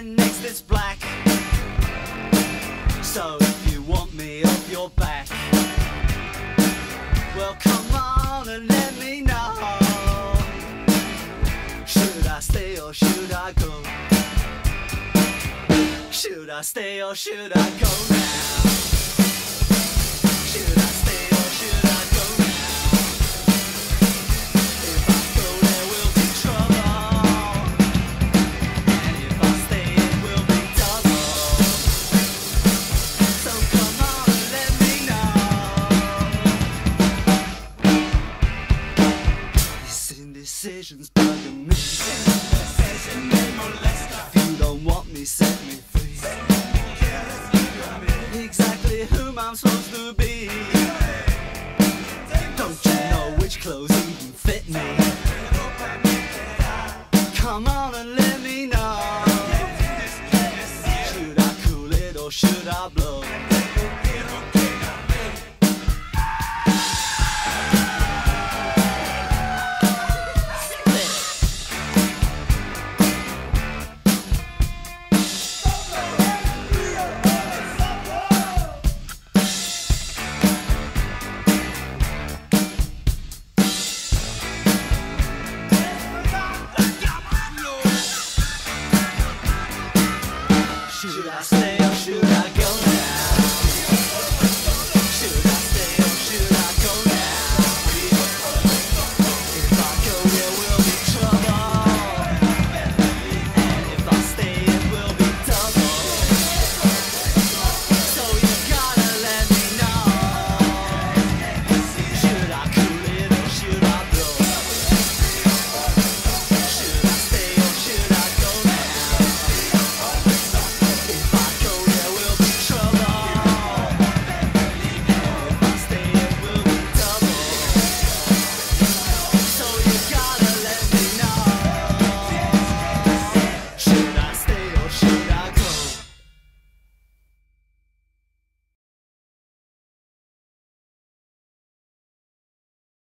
And next it's black. So if you want me off your back, well come on and let me know. Should I stay or should I go? Should I stay or should I go now? Indecision's bugging me. If you don't want me, set me free. Exactly whom I'm supposed to be. Don't you know which clothes even fit me? Come on and let me know. Should I cool it or should I blow?